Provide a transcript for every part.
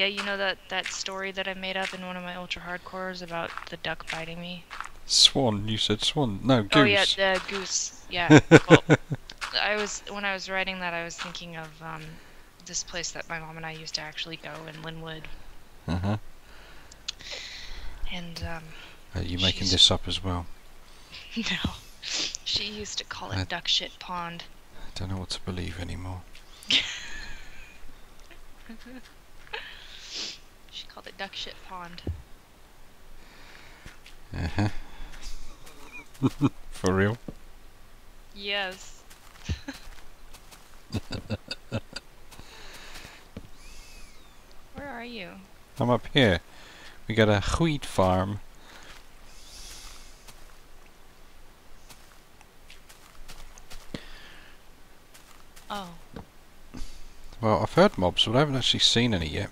Yeah, you know that that story that I made up in one of my ultra hardcores about the duck biting me. Swan, you said swan. No, goose. Oh yeah, the goose. Yeah. well, I was when I was writing that, I was thinking of um, this place that my mom and I used to actually go in Linwood, Uh-huh. and um, Are you making this up as well? no, she used to call it I- duck shit pond. I don't know what to believe anymore. She called it duck shit pond. Uh-huh. For real? Yes. Where are you? I'm up here. We got a wheat farm. Oh. Well, I've heard mobs, but I haven't actually seen any yet.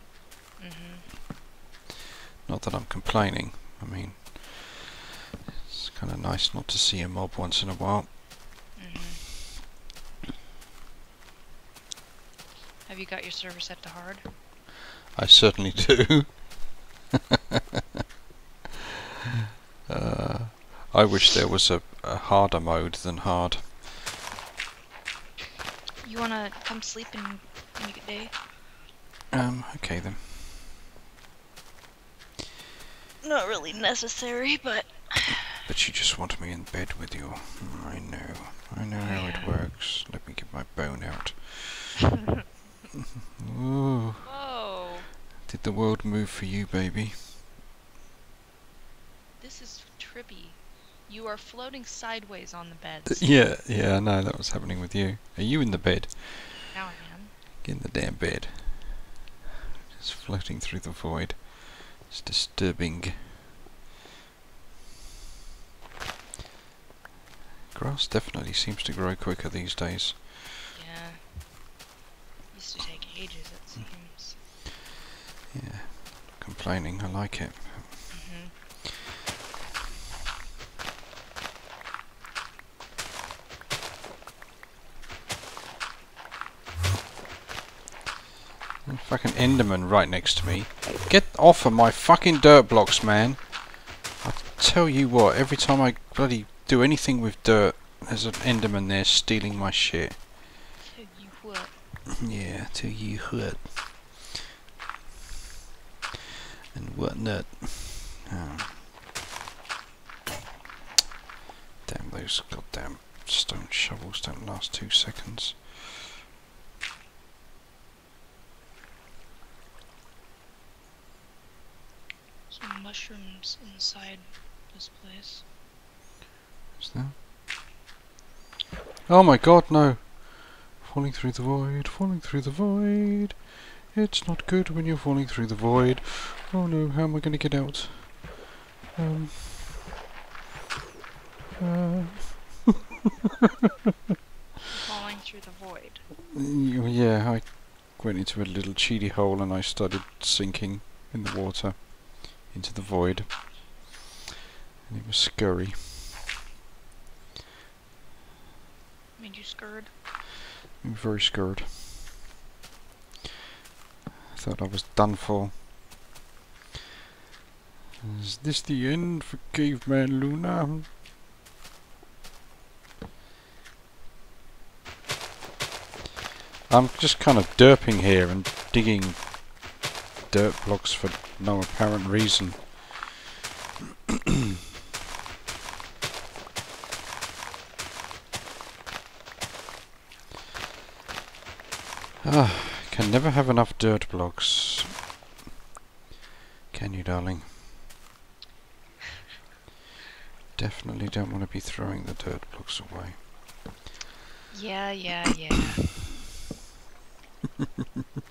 Not that I'm complaining. I mean, it's kind of nice not to see a mob once in a while. Mhm. Have you got your server set to hard? I certainly do. uh, I wish there was a, a harder mode than hard. You wanna come sleep and make it day? Um, okay then. Not really necessary, but But you just want me in bed with you. I know. I know how it works. Let me get my bone out. Ooh. Whoa. Did the world move for you, baby? This is trippy. You are floating sideways on the beds. Yeah, yeah, I know that was happening with you. Are you in the bed? Now I am. Get in the damn bed. Just floating through the void. It's disturbing. Grass definitely seems to grow quicker these days. Yeah. Used to take ages, it seems. Yeah, complaining, I like it. hmm Fucking Enderman right next to me. Get off of my fucking dirt blocks, man. I tell you what, every time I bloody do anything with dirt, there's an Enderman there stealing my shit. Tell you what. Yeah, tell you what. And whatnot. Oh. Damn, those goddamn stone shovels don't last two seconds. Some mushrooms inside this place. Is there? Oh my god, no! Falling through the void, falling through the void. It's not good when you're falling through the void. Oh no, how am I going to get out? Um. Uh, Falling through the void. yeah, I went into a little cheaty hole and I started sinking in the water into the void. And it was scurry. Made you scared? I'm very scared. I thought I was done for. Is this the end for Caveman Luna? I'm just kind of derping here and digging dirt blocks for no apparent reason. Ah, can never have enough dirt blocks. Can you, darling? Definitely don't want to be throwing the dirt blocks away. Yeah, yeah, yeah.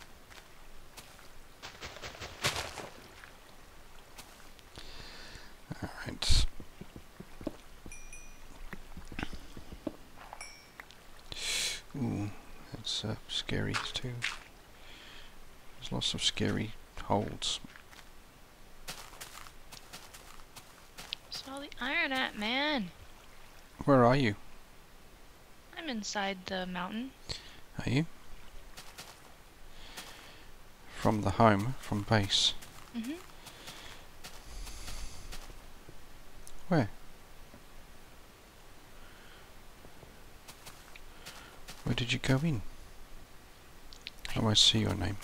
Alright. Ooh, that's uh, scary too. There's lots of scary holes. Smell the iron at, man. Where are you? I'm inside the mountain. Are you? from the home, from base. Mm-hmm. Where? Where did you go in? Oh, I see your name.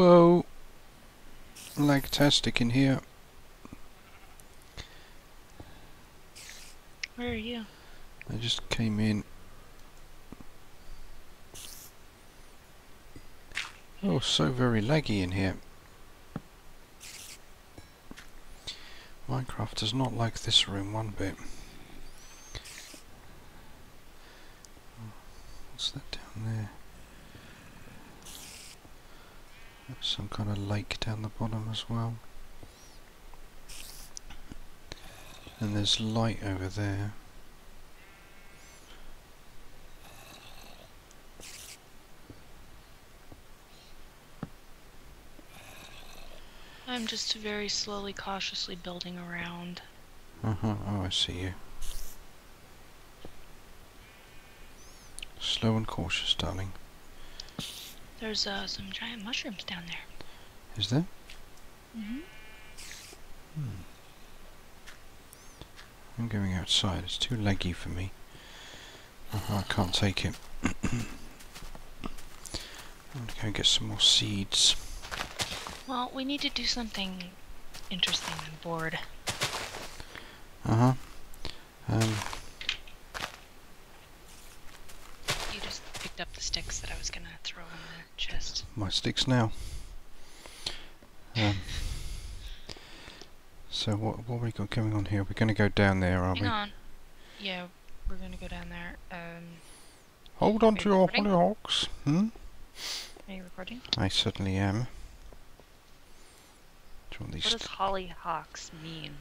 Whoa! Lagtastic in here. Where are you? I just came in. Oh, so very laggy in here. Minecraft does not like this room one bit. What's that down there? There's some kind of lake down the bottom as well. And there's light over there. I'm just very slowly, cautiously building around. Uh huh. Oh, I see you. Slow and cautious, darling. There's uh, some giant mushrooms down there. Is there? Mm-hmm. I'm going outside. It's too leggy for me. Uh-huh, I can't take it. I'm gonna go get some more seeds. Well, we need to do something interesting. I'm bored. Uh huh. Um. You just picked up the sticks that I was gonna throw in the chest. my sticks now. Um, so what what we got going on here? We're going to go down there, are Hang we? on. Yeah, we're gonna go down there. Um, Hold on to your hollyhocks. Hmm. are you recording? I certainly am. Do you want these? What does hollyhocks mean?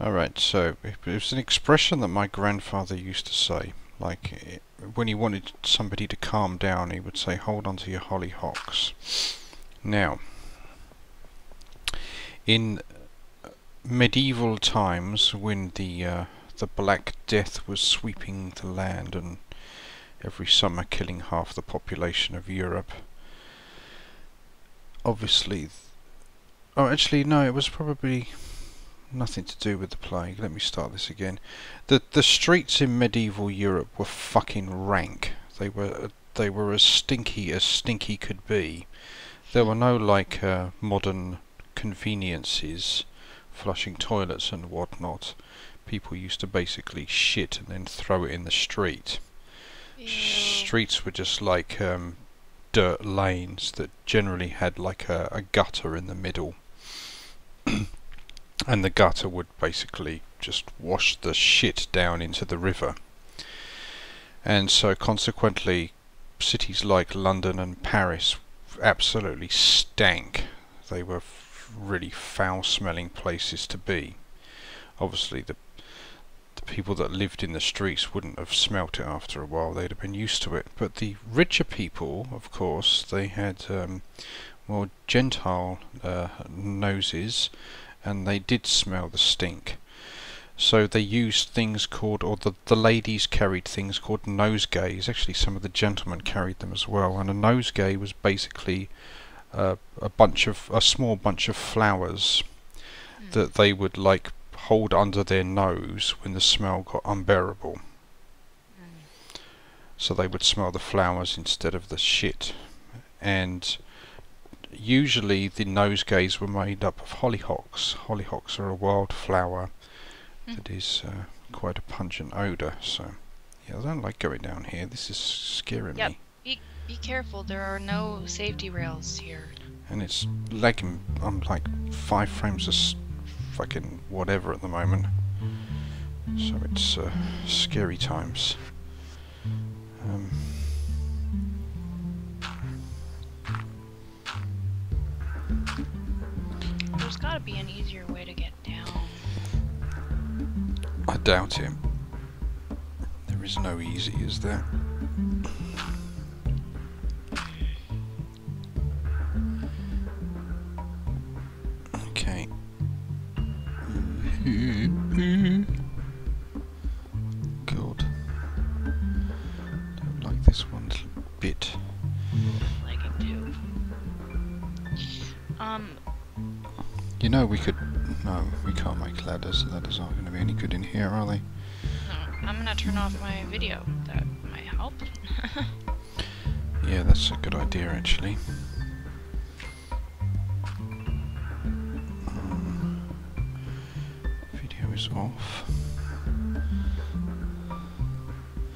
All right. So it was an expression that my grandfather used to say. Like when he wanted somebody to calm down, he would say, "Hold on to your hollyhocks." Now, in medieval times, when the uh, the Black Death was sweeping the land and every summer killing half the population of Europe, obviously. Oh, actually, no. It was probably nothing to do with the plague. Let me start this again. The the streets in medieval Europe were fucking rank. They were they were as stinky as stinky could be. There were no like uh, modern conveniences, flushing toilets and whatnot. People used to basically shit and then throw it in the street. Streets were just like um, dirt lanes that generally had like a, a gutter in the middle. and the gutter would basically just wash the shit down into the river. And so consequently cities like London and Paris absolutely stank. They were really foul smelling places to be. Obviously the the people that lived in the streets wouldn't have smelt it after a while, they'd have been used to it. But the richer people, of course, they had um, more Gentile uh, noses and they did smell the stink. So they used things called, or the, the ladies carried things called nosegays. Actually, some of the gentlemen carried them as well. And a nosegay was basically uh, a bunch of, a small bunch of flowers Hmm. that they would like hold under their nose when the smell got unbearable. Mm. So they would smell the flowers instead of the shit. And usually the nosegays were made up of hollyhocks. Hollyhocks are a wild flower Mm. that is uh, quite a pungent odour. So yeah, I don't like going down here. This is scaring Yep. me. Be be careful. There are no safety rails here. And it's lagging. I'm like five frames of fucking whatever at the moment. So it's uh, scary times. Um, doubt him. There is no easy, is there? Okay. God. Don't like this one bit. Like it too. Um. You know we could can't ladders. Ladders aren't going to be any good in here, are they? no, I'm gonna turn off my video. That might help. Yeah, that's a good idea actually. Um, video is off.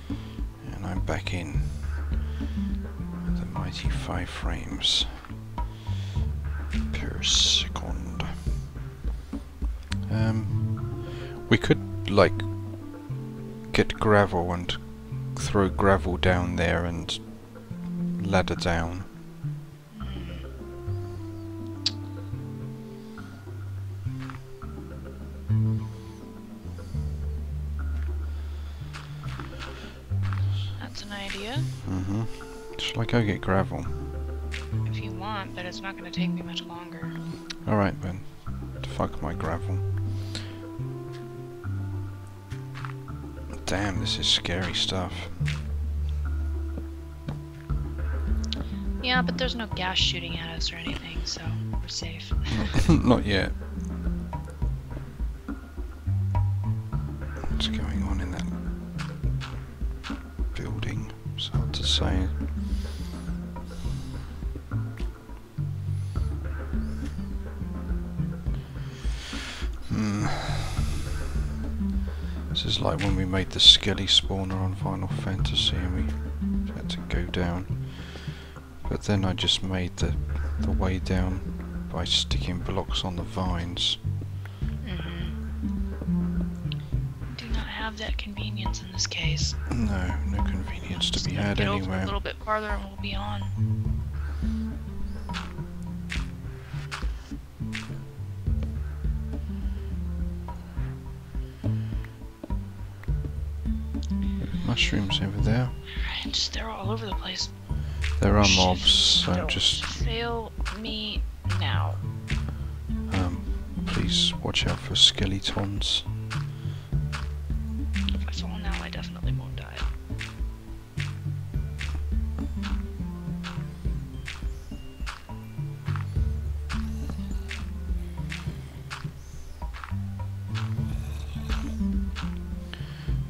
And I'm back in the mighty five frames per second. Um, we could like get gravel and throw gravel down there and ladder down. That's an idea. Mm-hmm. Shall I go get gravel? If you want, but it's not gonna take me much longer. Alright then. Fuck my gravel. Damn, this is scary stuff. Yeah, but there's no ghast shooting at us or anything, so we're safe. Not yet. What's going on in that building? It's hard to say. Like when we made the Skelly spawner on Final Fantasy and we had to go down. But then I just made the, the way down by sticking blocks on the vines. hmm Do not have that convenience in this case. No, no convenience to be had get over a little bit farther and we'll be on. Mushrooms over there. Just they're all over the place. There are mobs, so just fail me now. um, please watch out for skeletons. If I fall now, I definitely won't die.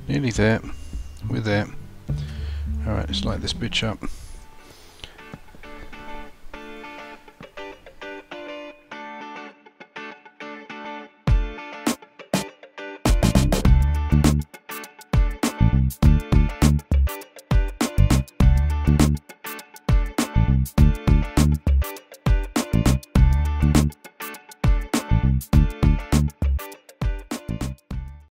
Nearly there. There. Alright, let's light this bitch up.